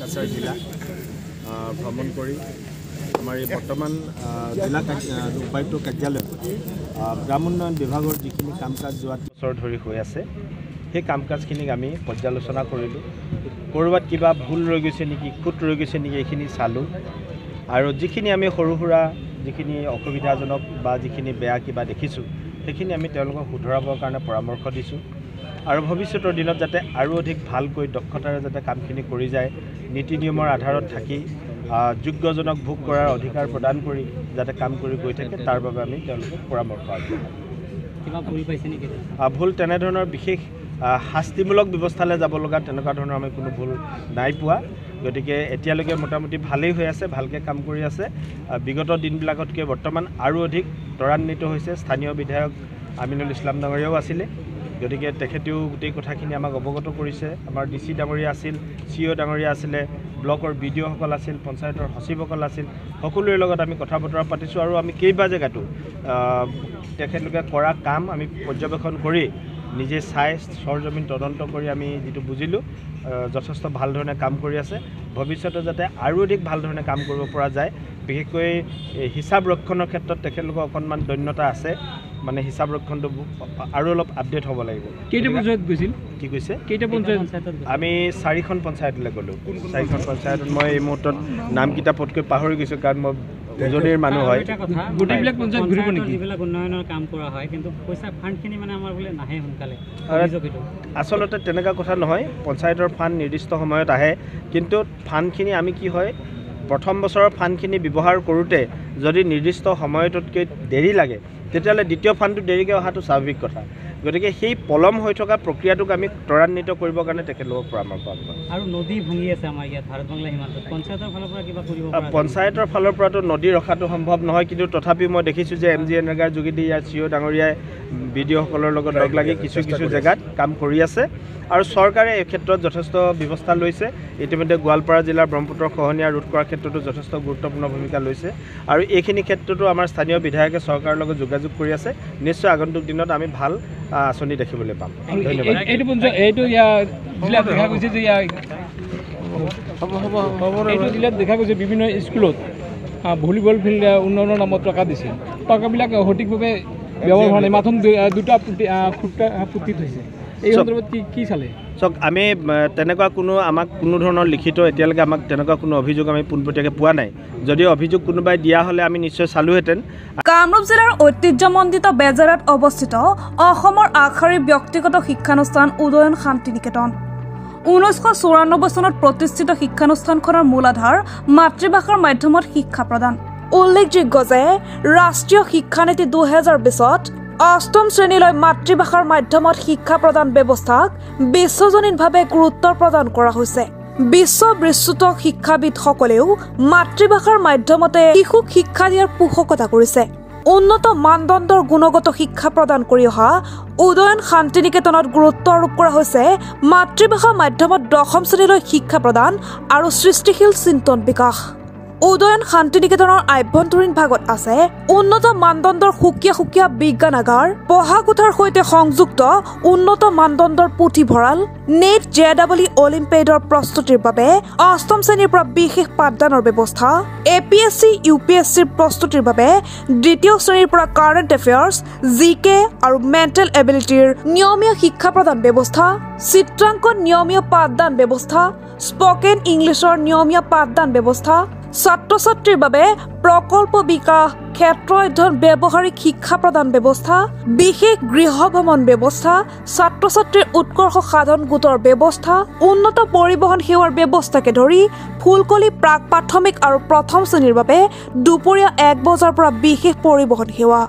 কাছাৰ জিলা ভ্ৰমণ কৰি আমাৰ এই বৰ্তমান জিলা উপায়ুক্ত কাৰ্যালয়ত আহ, গ্ৰাম উন্নয়ন বিভাগৰ যিখিনি কাম কাজ যোৱা বছৰ ধৰি হৈ আছে সেই কাম কাজখিনিক আমি পৰ্যালোচনা কৰিলোঁ। ক'ৰবাত কিবা ভুল ৰৈ গৈছে নেকি খুঁত ৰৈ গৈছে নেকি এইখিনি চালোঁ। আৰু যিখিনি আমি সৰু সুৰা যিখিনি অসুবিধাজনক বা যিখিনি বেয়া কিবা দেখিছোঁ সেইখিনি আমি তেওঁলোকক শুধৰাবৰ কাৰণে পৰামৰ্শ দিছোঁ। আৰু ভৱিষ্যতৰ দিনত যাতে আৰু অধিক ভালকৈ দক্ষতাৰে যাতে কামখিনি কৰি যায় নীতি নিয়মৰ আধাৰত থাকি যোগ্যজনক ভোগ কৰাৰ অধিকাৰ প্ৰদান কৰি যাতে কাম কৰি গৈ থাকে তাৰ বাবে আমি তেওঁলোকক পৰামৰ্শ আহ, ভুল তেনেধৰণৰ বিশেষ শাস্তিমূলক ব্যৱস্থালৈ যাব লগা তেনেকুৱা ধৰণৰ আমি কোনো ভুল নাই পোৱা। গতিকে এতিয়ালৈকে মোটামুটি ভালেই হৈ আছে ভালকৈ কাম কৰি আছে। বিগত দিনবিলাকতকৈ বৰ্তমান আৰু অধিক ত্বৰান্বিত হৈছে। স্থানীয় বিধায়ক আমিনুল ইছলাম ডাঙৰীয়াও আছিলে। গতিকে তেখেতেও গোটেই কথাখিনি আমাক অৱগত কৰিছে। আমাৰ ডি চি ডাঙৰীয়া আছিল চি অ' ডাঙৰীয়া আছিলে ব্লকৰ বি ডি অ'সকল আছিল পঞ্চায়তৰ সচিবসকল আছিল সকলোৰে লগত আমি কথা বতৰা পাতিছোঁ আৰু আমি কেইবা জেগাতো তেখেতলোকে কৰা কাম আমি পৰ্যবেক্ষণ কৰি নিজে চাই চৰজমিন তদন্ত কৰি আমি যিটো বুজিলোঁ যথেষ্ট ভাল ধৰণে কাম কৰি আছে। ভৱিষ্যতে যাতে আৰু অধিক ভাল ধৰণে কাম কৰিব পৰা যায় বিশেষকৈ হিচাপ ৰক্ষণৰ ক্ষেত্ৰত তেখেতলোকৰ অকণমান দন্যতা আছে। মানে হিচাপ ৰক্ষণটো আৰু অলপ আপডেট হ'ব লাগিব। কেইটা পঞ্চায়ত গৈছিল? কি কৈছে? কেইটা পঞ্চায়ত? আমি চাৰিখন পঞ্চায়তলৈ গ'লোঁ। চাৰিখন পঞ্চায়তত মই এই মুহূৰ্তত নামকেইটা পটকৈ পাহৰি গৈছোঁ কাৰণ মই উজনিৰ মানুহ হয়। গোটেইবিলাক পঞ্চায়ত ঘূৰিব নেকি? যিবিলাক উন্নয়নৰ কাম কৰা হয় কিন্তু পইচা ফাণ্ডখিনি মানে আমাৰ বোলে নাহে সোনকালে। আচলতে তেনেকুৱা কথা নহয় পঞ্চায়তৰ ফাণ্ড নিৰ্দিষ্ট সময়ত আহে। কিন্তু ফাণ্ডখিনি আমি কি হয় প্ৰথম বছৰৰ ফাণ্ডখিনি ব্যৱহাৰ কৰোঁতে যদি নিৰ্দিষ্ট সময়টোতকৈ দেৰি লাগে তেতিয়াহ'লে দ্বিতীয় ফাণ্ডটো দেৰিকৈ অহাটো স্বাভাৱিক কথা। গতিকে সেই পলম হৈ থকা প্ৰক্ৰিয়াটোক আমি ত্বৰান্বিত কৰিবৰ কাৰণে তেখেতলোকক পৰামৰ্শ আগবঢ়াম। আৰু নদী ভাঙি আছে আমাৰ ইয়াত ভাৰত বাংলা সীমান্তত। পঞ্চায়তৰ ফালৰ পৰা কিবা কৰিব? পঞ্চায়তৰ ফালৰ পৰাতো নদী ৰখাটো সম্ভৱ নহয় কিন্তু তথাপিও মই দেখিছোঁ যে এম জি এনৰেগাৰ যোগেদি ইয়াৰ চি অ' ডাঙৰীয়াই বি ডি অ'সকলৰ লগত লগ লাগি কিছু কিছু জেগাত কাম কৰি আছে। আৰু চৰকাৰে এই ক্ষেত্ৰত যথেষ্ট ব্যৱস্থা লৈছে। ইতিমধ্যে গোৱালপাৰা জিলাৰ ব্ৰহ্মপুত্ৰ খহনীয়া ৰোধ কৰাৰ ক্ষেত্ৰতো যথেষ্ট গুৰুত্বপূৰ্ণ ভূমিকা লৈছে। আৰু এইখিনি ক্ষেত্ৰতো আমাৰ স্থানীয় বিধায়কে চৰকাৰৰ লগত যোগাযোগ কৰি আছে। নিশ্চয় আগন্তুক দিনত আমি ভাল আঁচনি দেখিবলৈ পাম। ধন্যবাদ এই- এইটো পঞ্চায়ত এইটো ইয়াৰ জিলাত দেখা গৈছে যে ইয়াৰ এইটো জিলাত দেখা গৈছে বিভিন্ন স্কুলত আহ, ভলীবল ফিল্ড উন্নয়নৰ নামত টকা দিছে। টকাবিলাক সঠিকভাৱে ব্যৱহাৰ হোৱা নাই মাথোন দুটা খুটা পুতি থৈছে এই সন্দৰ্ভত কি কি চালে? চাওক আমি তেনেকুৱা কোনো আমাক কোনো ধৰণৰ লিখিত এতিয়ালৈকে আমাক তেনেকুৱা কোনো অভিযোগ আমি পোনপটীয়াকৈ পোৱা নাই। যদিও অভিযোগ কোনোবাই দিয়া হ'লে আমি নিশ্চয় চালোহেঁতেন। কামৰূপ জিলাৰ ঐতিহ্যমণ্ডিত বেজেৰাত অৱস্থিত অসমৰ আগশাৰীৰ ব্যক্তিগত শিক্ষানুষ্ঠান উদয়ন শান্তি নিকেতন ঊনৈছশ চৌৰান্নব্বৈ চনত প্ৰতিষ্ঠিত শিক্ষানুষ্ঠানখনৰ মূল আধাৰ মাতৃভাষাৰ মাধ্যমত শিক্ষা প্ৰদান। উল্লেখযোগ্য যে ৰাষ্ট্ৰীয় শিক্ষানীতি দুহেজাৰ বিছত অষ্টম শ্ৰেণীলৈ মাতৃভাষাৰ মাধ্যমত শিক্ষা প্ৰদান ব্যৱস্থাক বিশ্বজনীনভাৱে গুৰুত্ব প্ৰদান কৰা হৈছে। বিশ্ব বিস্তৃত শিক্ষাবিদসকলেও মাতৃভাষাৰ মাধ্যমতে শিশুক শিক্ষা দিয়াৰ পোষকতা কৰিছে। উন্নত মানদণ্ডৰ গুণগত শিক্ষা প্ৰদান কৰি অহা উদয়ন শান্তি নিকেতনত গুৰুত্ব আৰোপ কৰা হৈছে মাতৃভাষা মাধ্যমত দশম শ্ৰেণীলৈ শিক্ষা প্ৰদান আৰু সৃষ্টিশীল চিন্তন বিকাশ। উদয়ন শান্তি নিকেতনৰ আভ্যন্তৰীণ ভাগত আছে উন্নত মানদণ্ডৰ সুকীয়া সুকীয়া বিজ্ঞানাগাৰ পঢ়া কোঠাৰ সৈতে সংযুক্ত উন্নত মানদণ্ডৰ পুথিভঁৰাল নেট জে ডাবল ই অলিম্পিয়াডৰ প্ৰস্তুতিৰ বাবে অষ্টম শ্ৰেণীৰ পৰা বিশেষ পাঠদানৰ ব্যৱস্থা A P S C U P S চিৰ প্ৰস্তুতিৰ বাবে দ্বিতীয় শ্ৰেণীৰ পৰা কাৰেণ্ট এফেয়াৰ্ছ জি কে আৰু মেণ্টেল এবিলিটিৰ নিয়মীয়া শিক্ষা প্ৰদান ব্যৱস্থা। চিত্ৰাংকন নিয়মীয়া পাঠদান ব্যৱস্থা স্পকেন ইংলিছৰ নিয়মীয়া পাঠদান ব্যৱস্থা ছাত্ৰ ছাত্ৰীৰ বাবে প্ৰকল্প বিকাশ ক্ষেত্ৰ অধ্যয়ন ব্যৱহাৰিক শিক্ষা প্ৰদান ব্যৱস্থা বিশেষ গৃহ ভ্ৰমণ ব্যৱস্থা ছাত্ৰ ছাত্ৰীৰ উৎকৰ্ষ সাধন গোটৰ ব্যৱস্থা উন্নত পৰিবহণ সেৱাৰ ব্যৱস্থাকে ধৰি ফুলকলি প্ৰাক প্ৰাথমিক আৰু প্ৰথম শ্ৰেণীৰ বাবে দুপৰীয়া এক বজাৰ পৰা বিশেষ পৰিবহণ সেৱা।